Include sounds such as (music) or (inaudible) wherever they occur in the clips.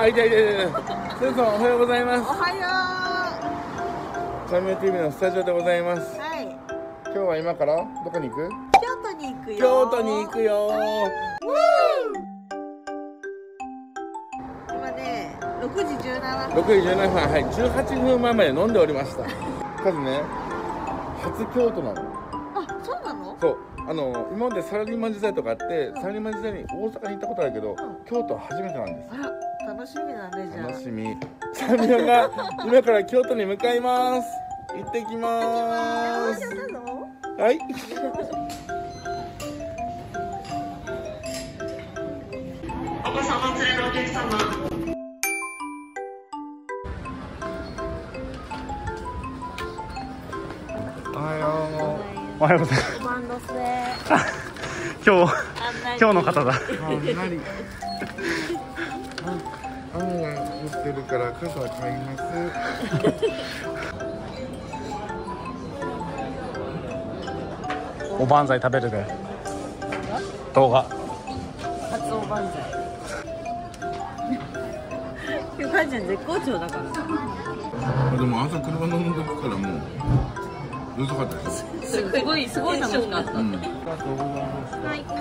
あいたいたいたスーさんおはようございます。おはチャンネル TV のスタジオでございます。よう。はい。今日は今から？どこに行く？京都に行くよ。京都に行くよ。今ね、六時十七6分。時17分。はい。18分前まで飲んでおりました。(laughs) カズね初京都なの。あ、そうなの？そう。あの今までサラリーマン時代とかあってサラリーマン時代に大阪に行ったことあるけど、ん。京都は初めてなんです。あら、楽しみだねじゃあ。楽しみ。さあみんなが今から京都に向かいます。行ってきまあ、す？はい。(laughs) お子様連れのお客様。おはよおはようございます。(laughs) 今日、今日の方だ。(laughs) 雨が降ってるから傘買いますおばんざい食べるで。動画。初おばんざい。今日かんちゃん絶好調だから。でも朝車乗る時からもう遅かったですすごいすごい楽しかった。うんありがとうございますはい。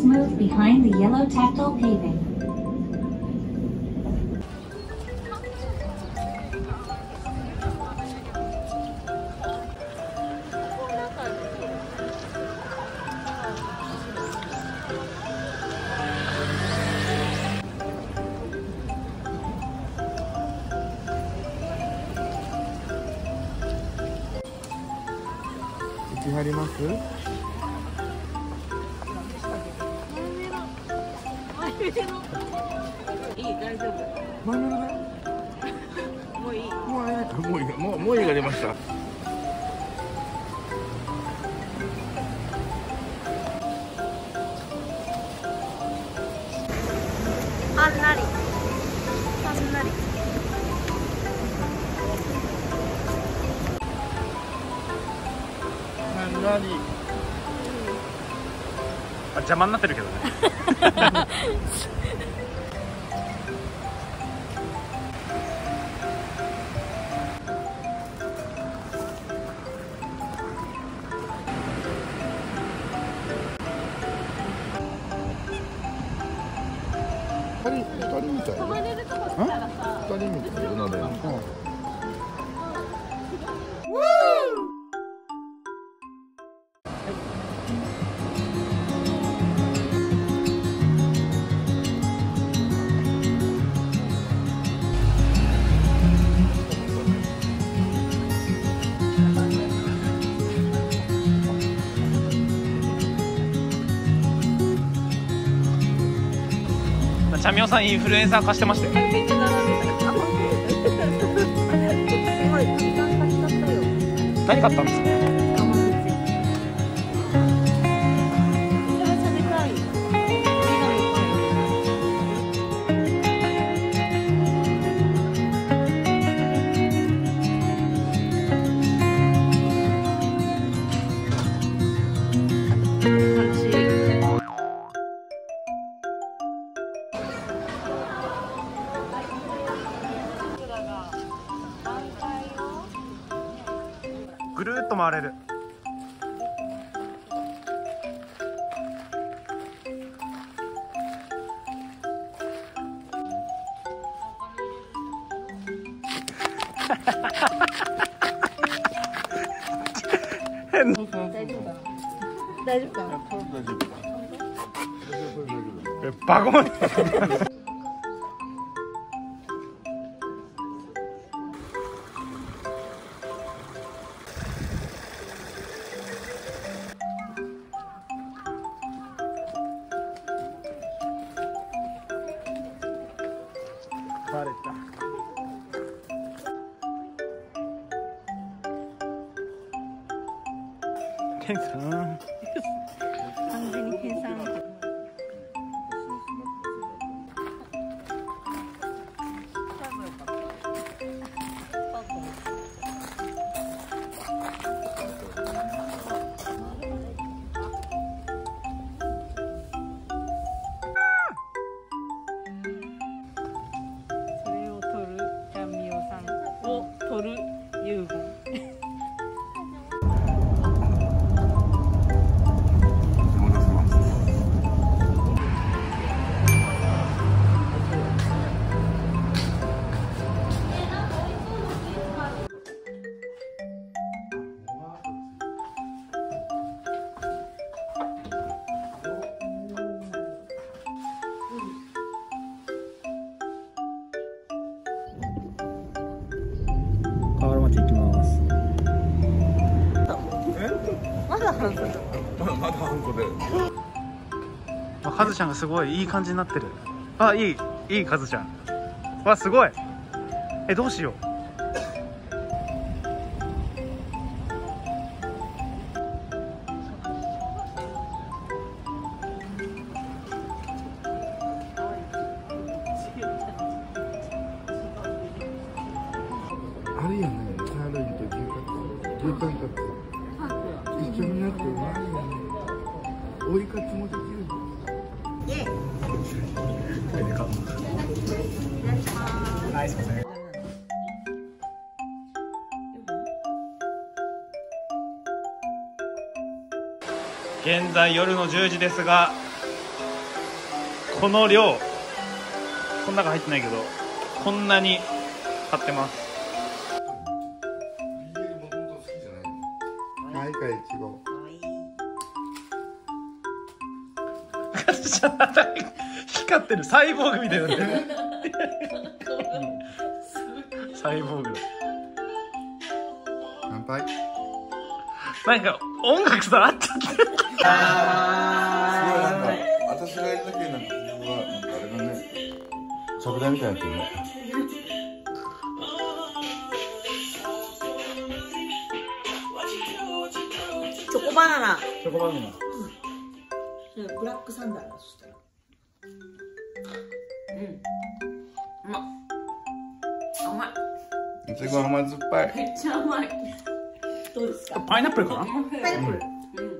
Please move behind the yellow tactile paving. 行きはりまいが出ましたはんなり。はんなり。ななにあ邪魔になってるけどね。(laughs) 人みたいよ鍋のチャミオさんインフルエンサー化してましたよ。何買ったんですね？変な。そうそう大 (laughs) Thanks, huh? (laughs) 河原町行きます。まだ半分。まだまだ半個で。あカズちゃんがすごいいい感じになってる。あいいいいカズちゃん。わすごい。えどうしようツ牛タンカツ一緒になってうまいよね追いカツもできるはい、すいません現在夜の10時ですがこの量この中入ってないけどこんなに買ってます。光ってる。サイボーグみたいになってる。サイボーグ。乾杯。なんか音楽さあっちゃってすごいなんか私がいるだけでなんかここがなんかあれだね。食材みたいになってるねチョコバナナ。チョコバナナブラックサンダーだそしたら？うん。うまっ甘い。いちご甘酸っぱい。めっちゃ甘い。どうですか？パイナップルかな？パイナップル。うん。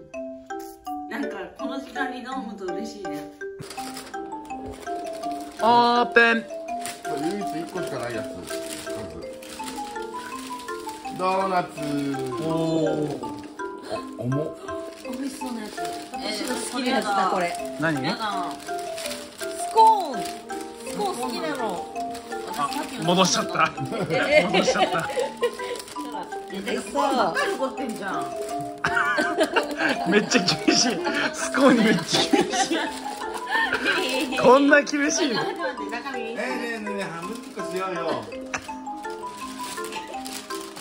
なんかこの時間に飲むと嬉しいね。オープン。唯一一個しかないやつ。数ドーナツ。おおお重美好きなやつだこれ何？やだ。スコーン。スコーン好きなの。あ戻しちゃった。戻しちゃった。でさ残ってんじゃんめっちゃ厳しいスコーンにめっちゃ厳しいこんな厳しいのえー、ねえねえねえ半分ずつこしようよ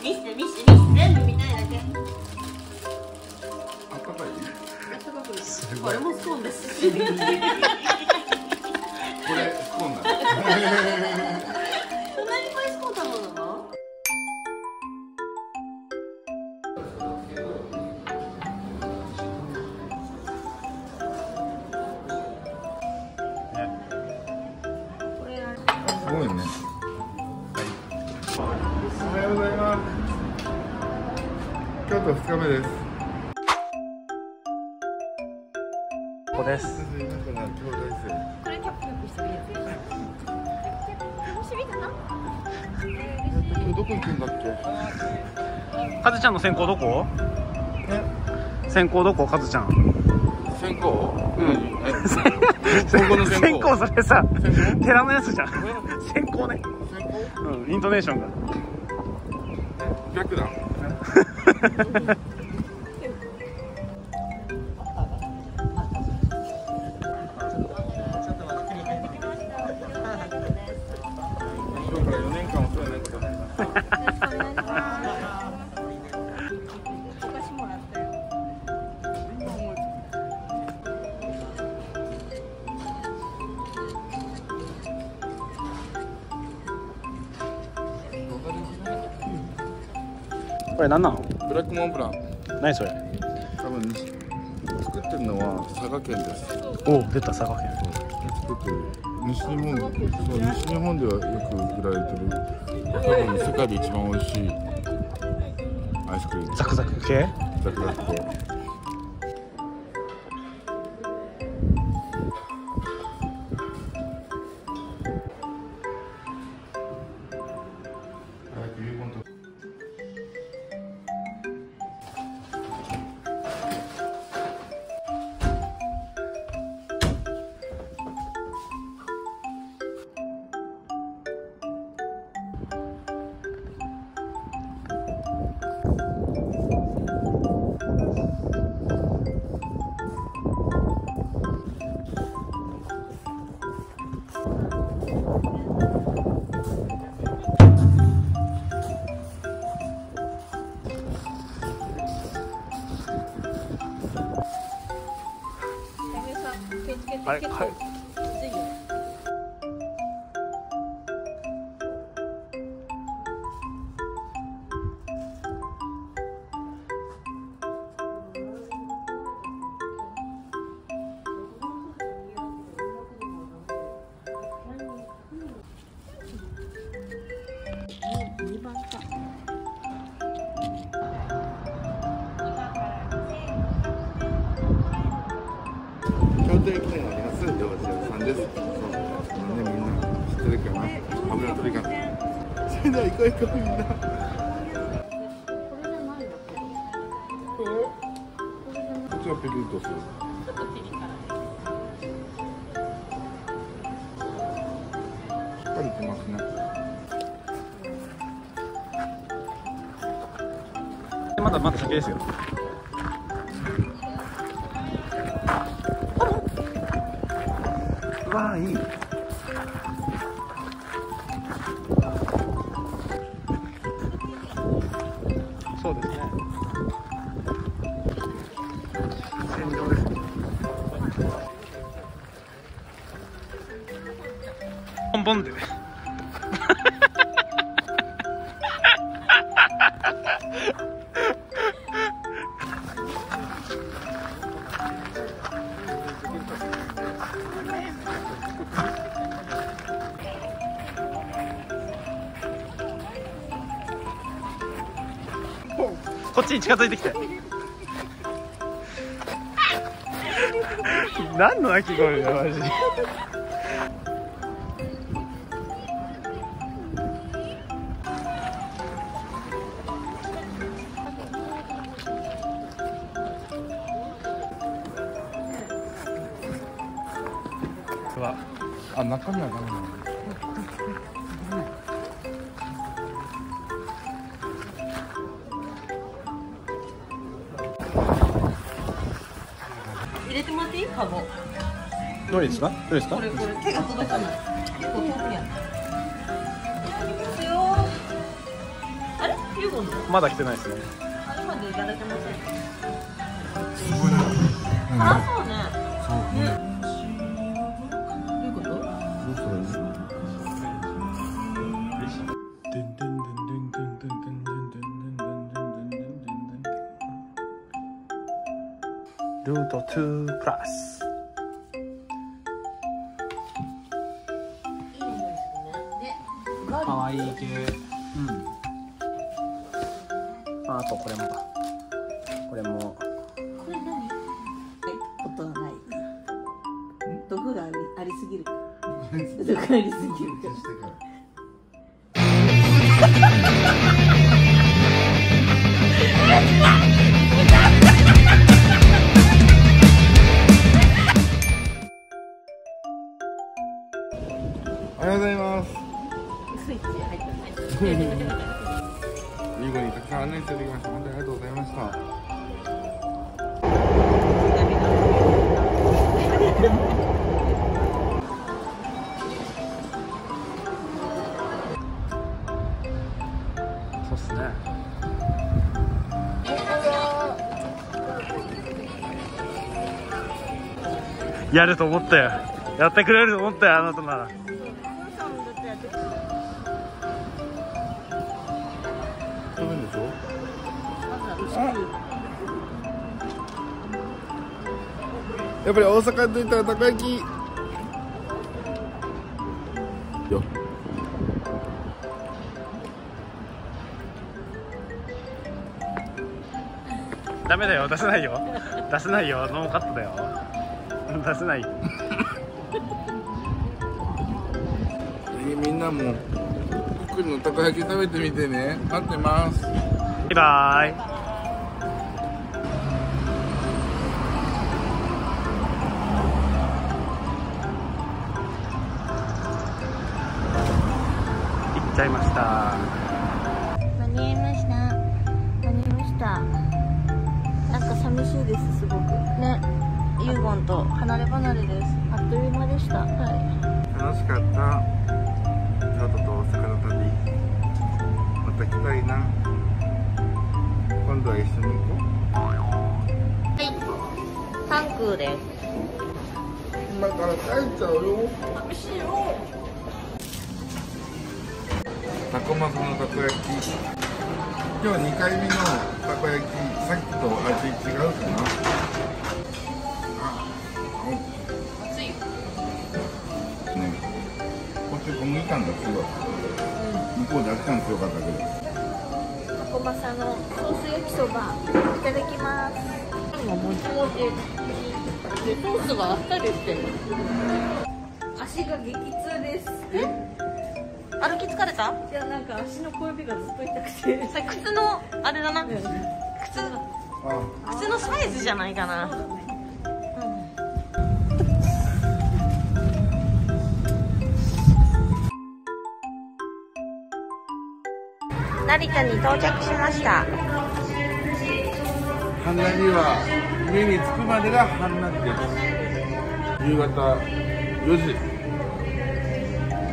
見せて見せて見せて全部見たいだけいこれもスコーンです。これスコーンだねそんなにいっぱいスコーン頼んだの？すごいね。はい。おはようございます。京都二日目ですです。これキャプキャプしてるやつ楽しみかな今日どこ行くんだっけカズちゃんの専攻どこ？専攻どこ？カズちゃん。線香うんえ専この専攻それさ専寺のやつじゃん。専攻ね。うんイントネーションが。逆だ (laughs) これ何なの？ブラックモンブラン。何それ？多分作ってるのは佐賀県です。お出た佐賀県。作ってる。西日本そう西日本ではよく売られてる。多分世界で一番美味しいアイスクリーム。ザクザク系？ザクザク系あれはい。2番です。ねみんな知ってるかな。油取りが。それでは行こう行こうみんな。こっちはピリッとする。しっかりきますね。まだまだ先ですよ。わーいい。そうですね。戦場です。ねポンポンっこっちに近づいてきて何の鳴き声だよマジで。あ中身はダメなんれてもらっていい？カゴ。どれですか？どれですか？これこれ手が届かない。結構遠くにあるいきますよあれ？ユーゴの？まだ来てないですね。あれまでいただけません。すごいなあそうね。そうね。どルート2プラス。かわいい系たくさん案内していただきました本当にありがとうございました。そうっすね。やると思ったよ。やってくれると思ったよあなたなら。やっぱり大阪といったらたこ焼き。よ。ダメだよ。出せないよ。出せないよ。ノーカットだよ。(laughs) 出せない。みんなも福井のたこ焼き食べてみてね。待ってます。バイバイちゃいました。間に合いました。間に合いました。なんか寂しいですすごく。ね。ユーゴンと。離れ離れです。あっという間でした。はい。楽しかった。京都と大阪の旅。また来たいな。今度は一緒に行こ関空です。う今から帰っちゃうよ。寂しいよタコマサのたこ焼き。今日2回目のたこ焼きさっきと味違うかな。あ暑いよね。こっち小麦感が強い向こうで秋感強かったけど。タコマサのソース焼きそばいただきます。ももちもちでソースがあっさりしてる。足が激痛です。え？歩き疲れた？いやなんか足の小指がずっと痛くて。それ靴のあれだな。靴あ。靴のサイズじゃないかな。成田に到着しました。ハンナリは家に着くまでがハンナリです。夕方4時。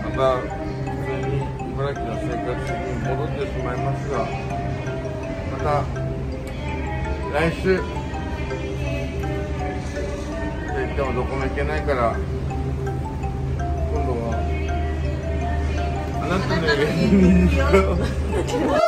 また茨城の生活に戻ってしまいますがまた来週って言ってもどこも行けないから今度はあなたの家に行くよ